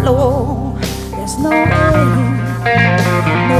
flow. There's no way, no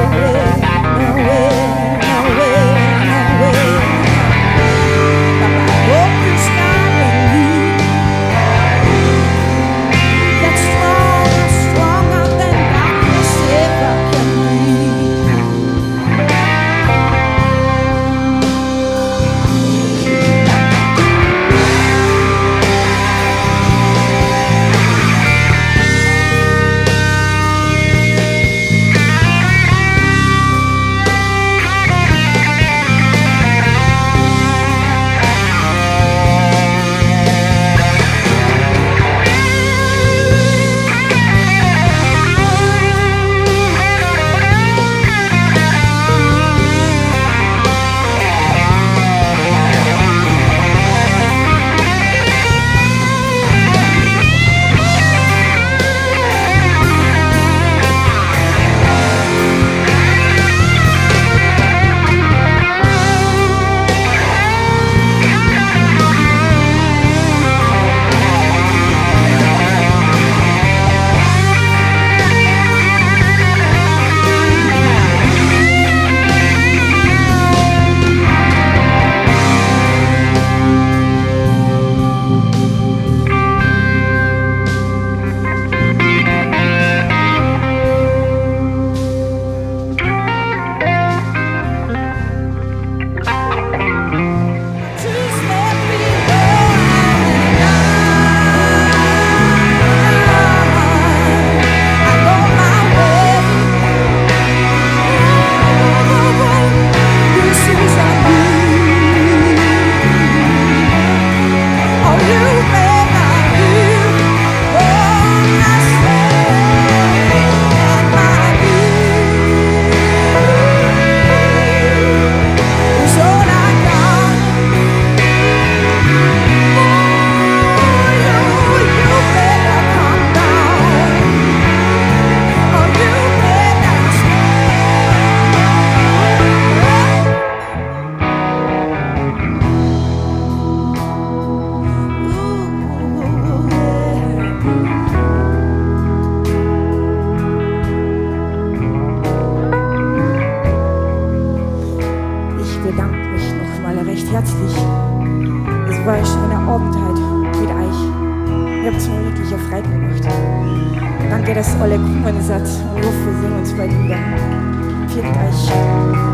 Johannes Oleg Humanisat und wir sehen uns bei dir. Vielen Dank.